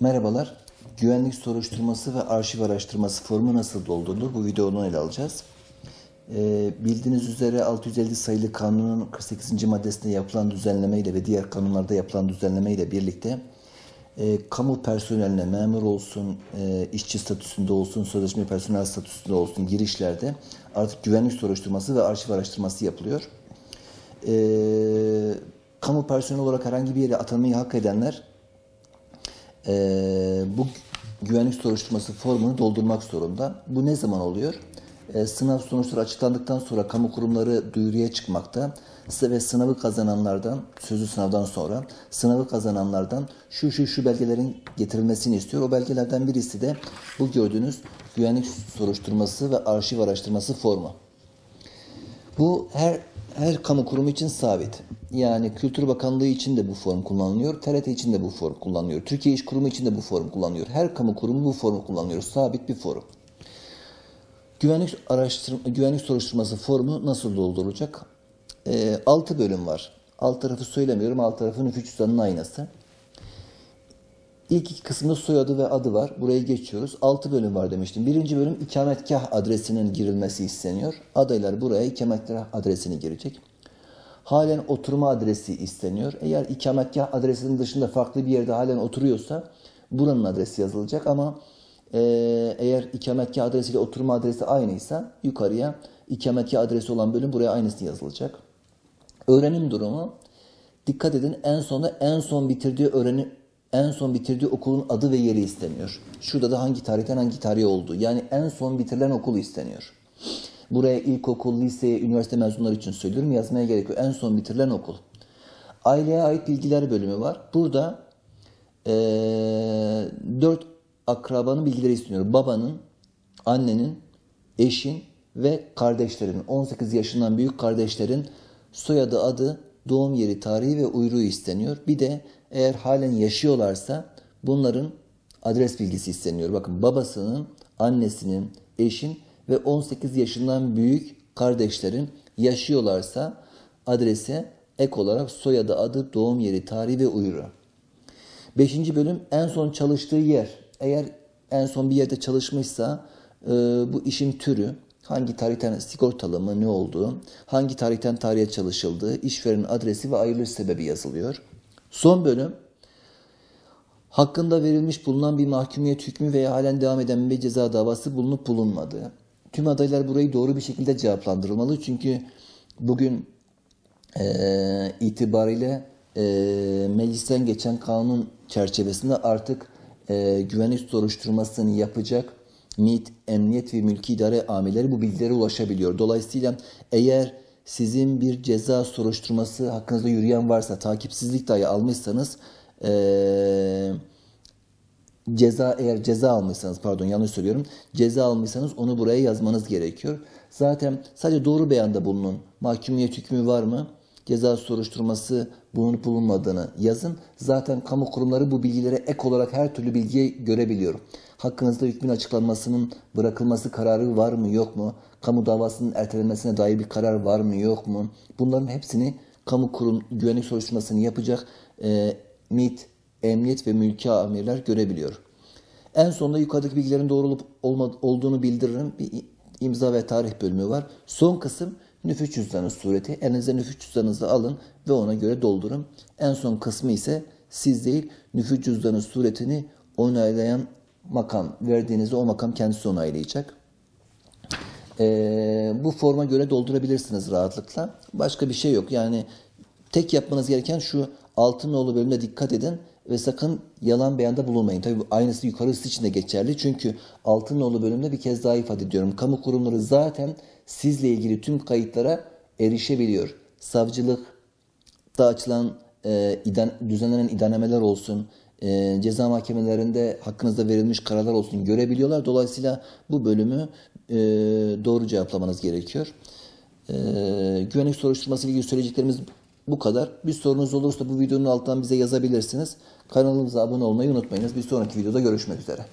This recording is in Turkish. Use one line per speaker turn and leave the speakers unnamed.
Merhabalar. Güvenlik soruşturması ve arşiv araştırması formu nasıl doldurulur? Bu videoda ele alacağız. Ee, bildiğiniz üzere 650 sayılı kanunun 48. maddesinde yapılan düzenleme ile ve diğer kanunlarda yapılan düzenleme ile birlikte e, kamu personeline memur olsun, e, işçi statüsünde olsun, sözleşme personel statüsünde olsun girişlerde artık güvenlik soruşturması ve arşiv araştırması yapılıyor. E, kamu personeli olarak herhangi bir yere atanmayı hak edenler e, bu güvenlik soruşturması formunu doldurmak zorunda. Bu ne zaman oluyor? E, sınav sonuçları açıklandıktan sonra kamu kurumları duyuruya çıkmakta ve sınavı kazananlardan, sözlü sınavdan sonra sınavı kazananlardan şu şu şu belgelerin getirilmesini istiyor. O belgelerden birisi de bu gördüğünüz güvenlik soruşturması ve arşiv araştırması formu. Bu her her kamu kurumu için sabit. Yani Kültür Bakanlığı için de bu form kullanılıyor. TRT için de bu form kullanılıyor. Türkiye İş Kurumu için de bu form kullanılıyor. Her kamu kurumu bu formu kullanıyor. Sabit bir forum. Güvenlik araştırma, güvenlik soruşturması formu nasıl doldurulacak? E, 6 bölüm var. Alt tarafı söylemiyorum. Alt tarafı nüfus cüzdanının aynası. İlk iki kısımda soyadı ve adı var. Burayı geçiyoruz. 6 bölüm var demiştim. Birinci bölüm ikametgah adresinin girilmesi isteniyor. Adaylar buraya ikametgah adresini girecek. Halen oturma adresi isteniyor. Eğer ikametgah adresinin dışında farklı bir yerde halen oturuyorsa buranın adresi yazılacak ama e, eğer ikametgah adresiyle oturma adresi aynıysa yukarıya ikametgah adresi olan bölüm buraya aynısı yazılacak. Öğrenim durumu dikkat edin en sonunda en son bitirdiği öğrenim en son bitirdiği okulun adı ve yeri isteniyor. Şurada da hangi tarihten hangi tarihe olduğu. Yani en son bitirilen okul isteniyor. Buraya ilkokul, lise, üniversite mezunları için söylüyorum. Yazmaya gerek yok. En son bitirilen okul. Aileye ait bilgiler bölümü var. Burada ee, dört akrabanın bilgileri isteniyor. Babanın, annenin, eşin ve kardeşlerin, 18 yaşından büyük kardeşlerin soyadı, adı, doğum yeri, tarihi ve uyruğu isteniyor. Bir de eğer halen yaşıyorlarsa bunların adres bilgisi isteniyor. Bakın babasının, annesinin, eşin ve 18 yaşından büyük kardeşlerin yaşıyorlarsa adrese ek olarak soyadı, adı, doğum yeri, tarihi ve uyru. Beşinci bölüm en son çalıştığı yer. Eğer en son bir yerde çalışmışsa e, bu işin türü, hangi tarihten sigortalı mı ne olduğu, hangi tarihten tarihe çalışıldığı, işverenin adresi ve ayrılış sebebi yazılıyor. Son bölüm hakkında verilmiş bulunan bir mahkumiyet hükmü veya halen devam eden bir ceza davası bulunup bulunmadığı. Tüm adaylar burayı doğru bir şekilde cevaplandırılmalı. Çünkü bugün e, itibariyle e, meclisten geçen kanun çerçevesinde artık e, güvenlik soruşturmasını yapacak MİT, Emniyet ve Mülki İdare amirleri bu bilgilere ulaşabiliyor. Dolayısıyla eğer sizin bir ceza soruşturması hakkınızda yürüyen varsa, takipsizlik dahi almışsanız ee, ceza eğer ceza almışsanız pardon yanlış söylüyorum ceza almışsanız onu buraya yazmanız gerekiyor. Zaten sadece doğru beyanda bulunun. Mahkumiyet hükmü var mı? Ceza soruşturması bulunup bulunmadığını yazın. Zaten kamu kurumları bu bilgilere ek olarak her türlü bilgiyi görebiliyor. Hakkınızda hükmün açıklanmasının bırakılması kararı var mı yok mu? Kamu davasının ertelenmesine dair bir karar var mı yok mu? Bunların hepsini kamu kurum güvenlik soruşturmasını yapacak e, MİT, emniyet ve mülki amirler görebiliyor. En sonunda yukarıdaki bilgilerin doğru olup olduğunu bildiririm. Bir imza ve tarih bölümü var. Son kısım nüfus cüzdanı sureti. Elinize nüfus cüzdanınızı alın ve ona göre doldurun. En son kısmı ise siz değil nüfus cüzdanı suretini onaylayan makam verdiğinizde o makam kendisi onaylayacak. Ee, bu forma göre doldurabilirsiniz rahatlıkla. Başka bir şey yok. Yani tek yapmanız gereken şu altın nolu bölümüne dikkat edin ve sakın yalan beyanda bulunmayın. Tabii aynısı yukarısı için de geçerli. Çünkü altın nolu bölümde bir kez daha ifade ediyorum. Kamu kurumları zaten sizle ilgili tüm kayıtlara erişebiliyor. Savcılıkta açılan e, idan, düzenlenen idanemeler olsun, e, ceza mahkemelerinde hakkınızda verilmiş kararlar olsun görebiliyorlar. Dolayısıyla bu bölümü e, doğru cevaplamanız gerekiyor. E, güvenlik soruşturması ile ilgili söyleyeceklerimiz bu kadar. Bir sorunuz olursa bu videonun altından bize yazabilirsiniz. Kanalımıza abone olmayı unutmayınız. Bir sonraki videoda görüşmek üzere.